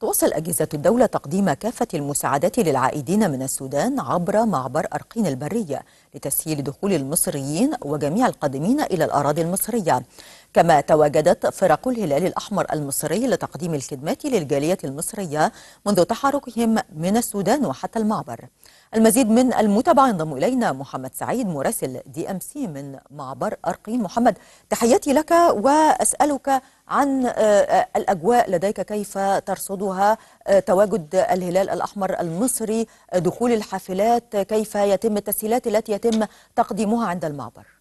تواصل أجهزة الدولة تقديم كافة المساعدات للعائدين من السودان عبر معبر أرقين البرية لتسهيل دخول المصريين وجميع القادمين إلى الأراضي المصرية. كما تواجدت فرق الهلال الأحمر المصري لتقديم الخدمات للجالية المصرية منذ تحركهم من السودان وحتى المعبر. المزيد من المتابعة ينضم إلينا محمد سعيد مراسل دي أم سي من معبر أرقين محمد تحياتي لك وأسألك عن الأجواء لديك كيف ترصدها تواجد الهلال الأحمر المصري دخول الحافلات كيف يتم التسهيلات التي يتم تقديمها عند المعبر؟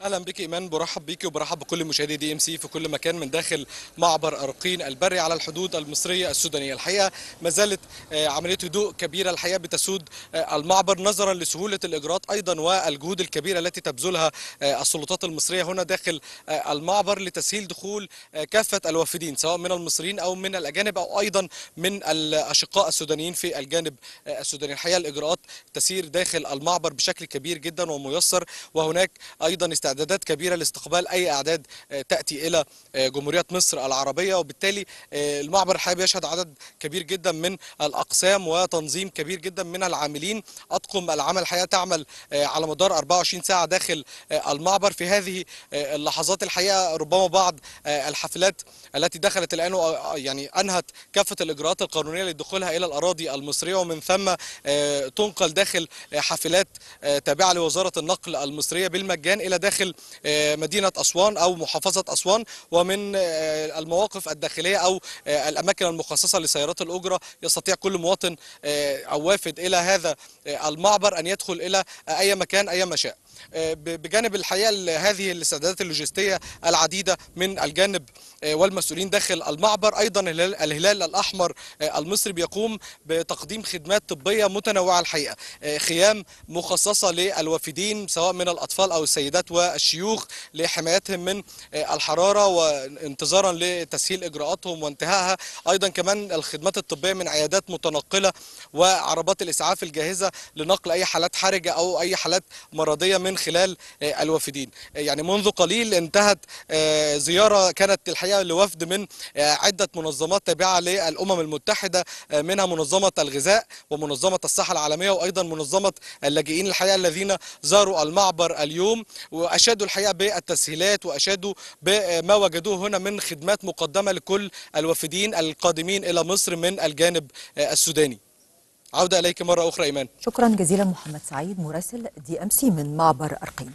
أهلا بك إيمان برحب بيكي وبرحب بكل مشاهدي دي ام سي في كل مكان من داخل معبر أرقين البري على الحدود المصرية السودانية. الحقيقة ما زالت عملية هدوء كبيرة الحقيقة بتسود المعبر نظرا لسهولة الإجراءات أيضا والجهود الكبيرة التي تبذلها السلطات المصرية هنا داخل المعبر لتسهيل دخول كافة الوافدين سواء من المصريين أو من الأجانب أو أيضا من الأشقاء السودانيين في الجانب السوداني. الحقيقة الإجراءات تسير داخل المعبر بشكل كبير جدا وميسر وهناك أيضا استعدادات كبيرة لاستقبال أي أعداد تأتي إلى جمهورية مصر العربية. وبالتالي المعبر الحقيقي بيشهد عدد كبير جدا من الأقسام وتنظيم كبير جدا من العاملين. اطقم العمل الحقيقة تعمل على مدار 24 ساعة داخل المعبر. في هذه اللحظات الحقيقة ربما بعض الحافلات التي دخلت الآن يعني أنهت كافة الإجراءات القانونية لدخولها إلى الأراضي المصرية. ومن ثم تنقل داخل حافلات تابعة لوزارة النقل المصرية بالمجان إلى داخل داخل مدينة أسوان أو محافظة أسوان ومن المواقف الداخلية أو الأماكن المخصصة لسيارات الأجرة يستطيع كل مواطن أو وافد إلى هذا المعبر أن يدخل إلى أي مكان أي مشاء بجانب الحقيقة هذه الاستعدادات اللوجستية العديدة من الجانب والمسؤولين داخل المعبر أيضا الهلال الأحمر المصري بيقوم بتقديم خدمات طبية متنوعة الحقيقة خيام مخصصة للوافدين سواء من الأطفال أو السيدات والشيوخ لحمايتهم من الحرارة وانتظارا لتسهيل إجراءاتهم وانتهائها. أيضا كمان الخدمات الطبية من عيادات متنقلة وعربات الإسعاف الجاهزة لنقل أي حالات حرجة أو أي حالات مرضية من خلال الوافدين. يعني منذ قليل انتهت زيارة كانت الحقيقة لوفد من عدة منظمات تابعة للأمم المتحدة منها منظمة الغذاء ومنظمة الصحة العالمية وأيضا منظمة اللاجئين الحقيقة الذين زاروا المعبر اليوم. وأشادوا الحقيقة بالتسهيلات وأشادوا بما وجدوه هنا من خدمات مقدمة لكل الوافدين القادمين إلى مصر من الجانب السوداني. عودة إليك مرة أخرى إيمان. شكرا جزيلا محمد سعيد مراسل دي أم سي من معبر أرقين